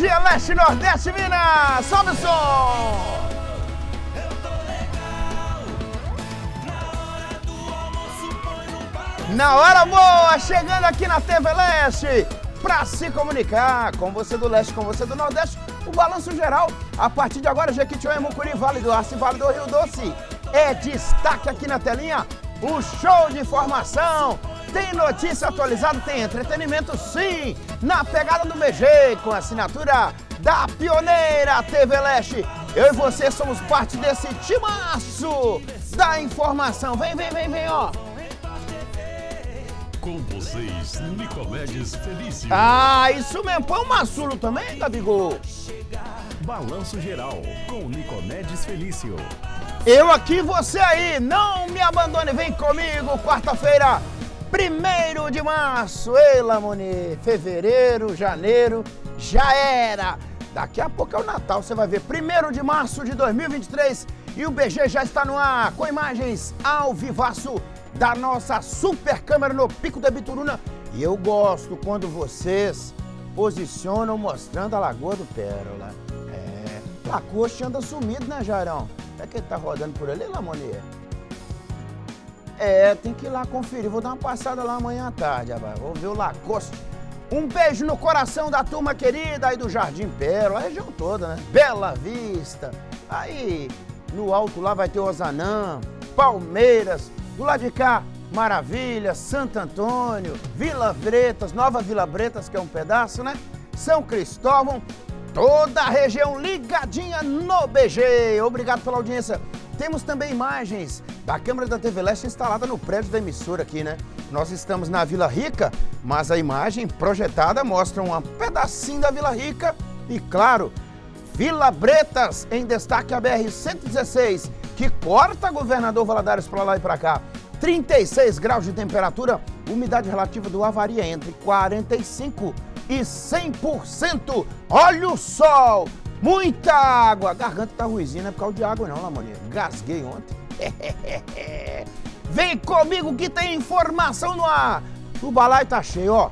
Energia Leste Nordeste Minas! Sobe o som! Na hora boa, chegando aqui na TV Leste, para se comunicar com você do Leste, com você do Nordeste, o balanço geral, a partir de agora, Jequitinhonha, Mucuri, Vale do Aço e Vale do Rio Doce, é destaque aqui na telinha, o show de informação, tem notícia atualizada, tem entretenimento sim, na pegada do BG, com assinatura da pioneira TV Leste. Eu e você somos parte desse timaço da informação. Vem, vem, vem, vem, ó. Com vocês, Nicomedes Felício. Ah, isso mesmo. Põe um maçulo também, Gabigol. Balanço Geral, com Nicomedes Felício. Eu aqui, você aí. Não me abandone, vem comigo. Quarta-feira, primeiro de março. Ei, Lamoni. Fevereiro, janeiro, já era. Daqui a pouco é o Natal, você vai ver. Primeiro de março de 2023 e o BG já está no ar com imagens ao vivaço da nossa super câmera no Pico da Bituruna. E eu gosto quando vocês posicionam mostrando a Lagoa do Pérola. É, Lacoste anda sumido, né, Jairão? É que ele tá rodando por ali, Lamonier? É, tem que ir lá conferir. Vou dar uma passada lá amanhã à tarde, rapaz. Vou ver o Lacoste. Um beijo no coração da turma querida aí do Jardim Pérola, a região toda, né? Bela Vista. Aí no alto lá vai ter Ozanã, Palmeiras, do lado de cá, Maravilha, Santo Antônio, Vila Bretas, Nova Vila Bretas, que é um pedaço, né? São Cristóvão, toda a região ligadinha no BG. Obrigado pela audiência. Temos também imagens da câmera da TV Leste instalada no prédio da emissora aqui, né? Nós estamos na Vila Rica, mas a imagem projetada mostra um pedacinho da Vila Rica e, claro, Vila Bretas em destaque a BR-116, que corta governador Valadares para lá e para cá. 36 graus de temperatura, umidade relativa do ar varia entre 45 e 100%. Olha o sol! Muita água! A garganta tá ruizinha, não é por causa de água não, Lamorinha. Gasguei ontem. Vem comigo que tem informação no ar! O balaio tá cheio, ó.